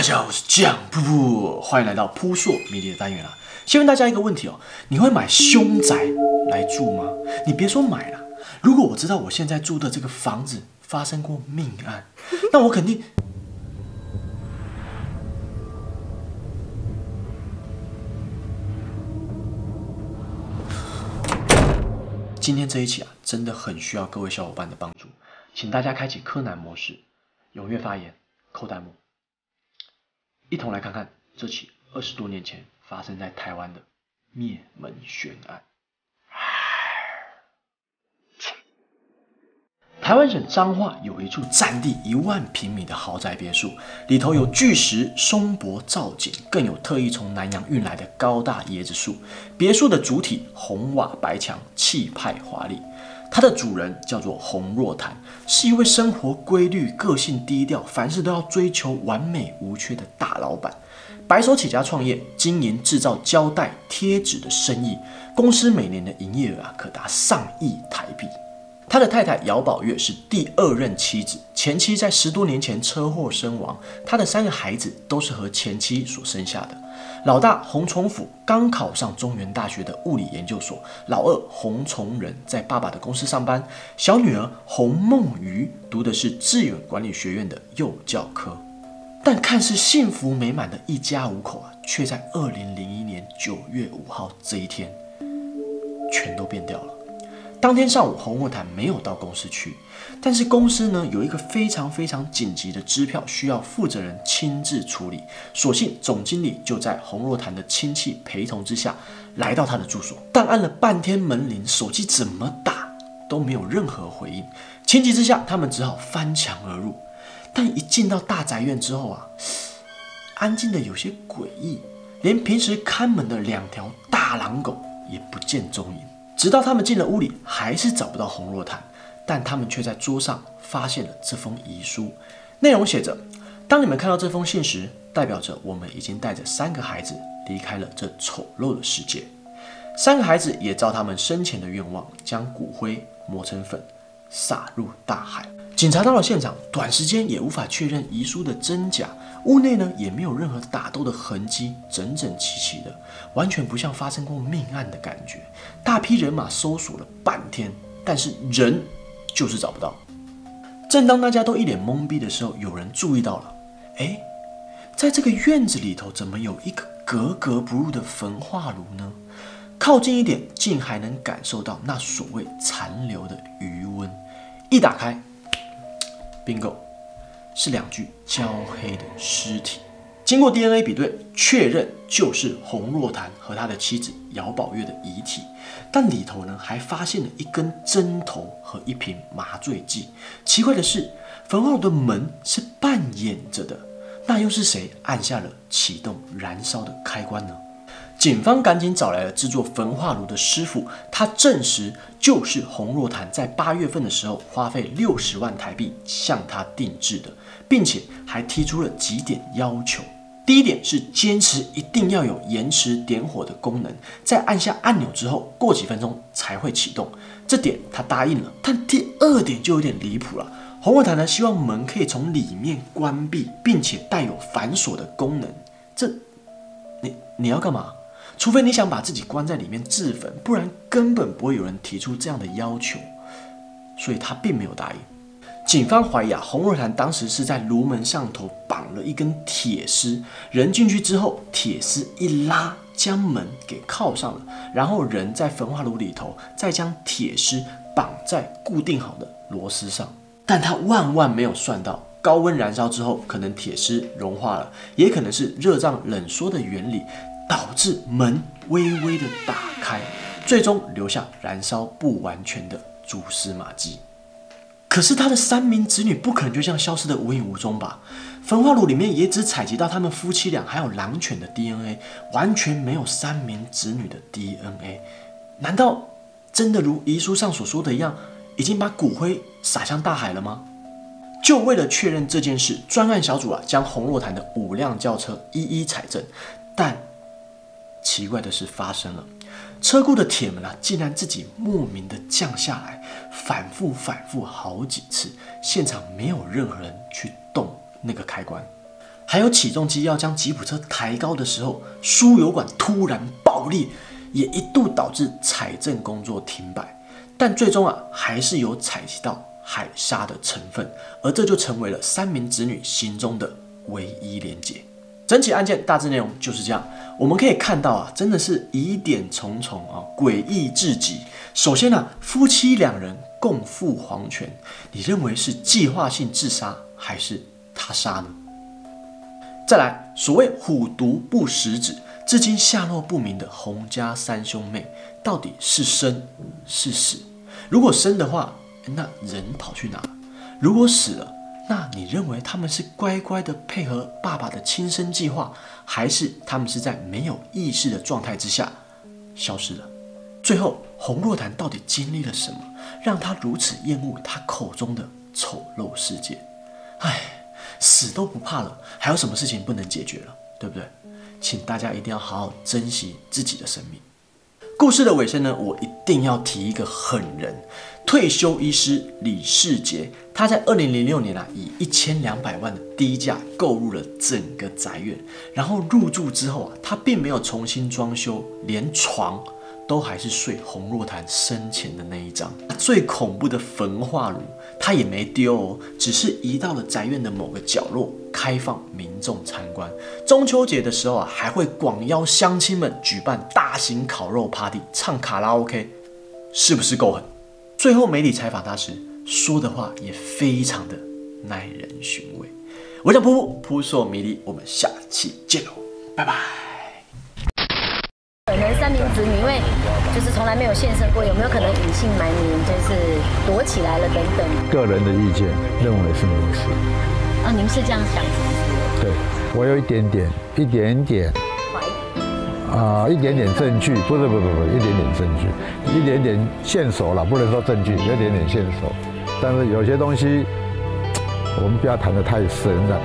大家好，我是酱噗噗，欢迎来到扑朔迷离的单元啊！先问大家一个问题哦，你会买凶宅来住吗？你别说买了，如果我知道我现在住的这个房子发生过命案，那我肯定……今天这一期啊，真的很需要各位小伙伴的帮助，请大家开启柯南模式，踊跃发言，扣弹幕。一同来看看这起二十多年前发生在台湾的灭门悬案。台湾省彰化有一处占地一万平米的豪宅别墅，里头有巨石、松柏造景，更有特意从南洋运来的高大椰子树。别墅的主体红瓦白墙，气派华丽。它的主人叫做洪若潭，是一位生活规律、个性低调、凡事都要追求完美无缺的大老板。白手起家创业，经营制造胶带、贴纸的生意，公司每年的营业额啊，可达上亿台币。他的太太姚宝月是第二任妻子，前妻在十多年前车祸身亡，他的三个孩子都是和前妻所生下的。老大洪崇甫刚考上中原大学的物理研究所，老二洪崇仁在爸爸的公司上班，小女儿洪梦瑜读的是致远管理学院的幼教科。但看似幸福美满的一家五口啊，却在二零零一年九月五号这一天，全都变掉了。当天上午，洪若潭没有到公司去，但是公司呢有一个非常非常紧急的支票需要负责人亲自处理，所幸总经理就在洪若潭的亲戚陪同之下来到他的住所，但按了半天门铃，手机怎么打都没有任何回应，情急之下，他们只好翻墙而入，但一进到大宅院之后啊，安静的有些诡异，连平时看门的两条大狼狗也不见踪影。直到他们进了屋里，还是找不到洪若潭，但他们却在桌上发现了这封遗书，内容写着：“当你们看到这封信时，代表着我们已经带着三个孩子离开了这丑陋的世界。三个孩子也照他们生前的愿望，将骨灰磨成粉，撒入大海。”警察到了现场，短时间也无法确认遗书的真假。屋内呢也没有任何打斗的痕迹，整整齐齐的，完全不像发生过命案的感觉。大批人马搜索了半天，但是人就是找不到。正当大家都一脸懵逼的时候，有人注意到了，哎，在这个院子里头怎么有一个格格不入的焚化炉呢？靠近一点，竟还能感受到那所谓残留的余温。一打开，bingo。是两具焦黑的尸体，经过 DNA 比对，确认就是洪若潭和他的妻子姚宝月的遗体，但里头呢还发现了一根针头和一瓶麻醉剂。奇怪的是，焚化炉的门是半掩着的，那又是谁按下了启动燃烧的开关呢？警方赶紧找来了制作焚化炉的师傅，他证实就是洪若潭在八月份的时候花费六十万台币向他定制的，并且还提出了几点要求。第一点是坚持一定要有延迟点火的功能，在按下按钮之后过几分钟才会启动，这点他答应了。但第二点就有点离谱了，洪若潭呢希望门可以从里面关闭，并且带有反锁的功能。这，你你要干嘛？除非你想把自己关在里面自焚，不然根本不会有人提出这样的要求。所以他并没有答应。警方怀疑啊，洪若潭当时是在炉门上头绑了一根铁丝，人进去之后，铁丝一拉，将门给铐上了，然后人在焚化炉里头再将铁丝绑在固定好的螺丝上。但他万万没有算到，高温燃烧之后，可能铁丝融化了，也可能是热胀冷缩的原理。导致门微微的打开，最终留下燃烧不完全的蛛丝马迹。可是他的三名子女不可能就这样消失的无影无踪吧？焚化炉里面也只采集到他们夫妻俩还有狼犬的 DNA，完全没有三名子女的 DNA。难道真的如遗书上所说的一样，已经把骨灰撒向大海了吗？就为了确认这件事，专案小组啊将红若潭的五辆轿车一一采证，但。奇怪的事发生了，车库的铁门啊，竟然自己莫名的降下来，反复反复好几次，现场没有任何人去动那个开关。还有起重机要将吉普车抬高的时候，输油管突然爆裂，也一度导致采证工作停摆。但最终啊，还是有采集到海沙的成分，而这就成为了三名子女心中的唯一连结。整起案件大致内容就是这样，我们可以看到啊，真的是疑点重重啊，诡异至极。首先呢，夫妻两人共赴黄泉，你认为是计划性自杀还是他杀呢？再来，所谓虎毒不食子，至今下落不明的洪家三兄妹，到底是生是死？如果生的话，那人跑去哪？如果死了？那你认为他们是乖乖的配合爸爸的亲生计划，还是他们是在没有意识的状态之下消失了？最后，洪若潭到底经历了什么，让他如此厌恶他口中的丑陋世界？唉，死都不怕了，还有什么事情不能解决了？对不对？请大家一定要好好珍惜自己的生命。故事的尾声呢，我一定要提一个狠人。退休医师李世杰，他在二零零六年啊，以一千两百万的低价购入了整个宅院，然后入住之后啊，他并没有重新装修，连床都还是睡洪若潭生前的那一张。最恐怖的焚化炉，他也没丢哦，只是移到了宅院的某个角落，开放民众参观。中秋节的时候啊，还会广邀乡亲们举办大型烤肉 party，唱卡拉 OK，是不是够狠？最后，媒体采访他时说的话也非常的耐人寻味。我叫噗噗扑朔迷离，我们下期见喽，拜拜。可能三名子女因为就是从来没有现身过，有没有可能隐姓埋名，就是躲起来了等等？个人的意见认为是没事。啊，您是这样想？对，我有一点点，一点点。啊，一点点证据，不是，不不不，一点点证据，一点点线索了，不能说证据，有一点点线索，但是有些东西，我们不要谈得太深了。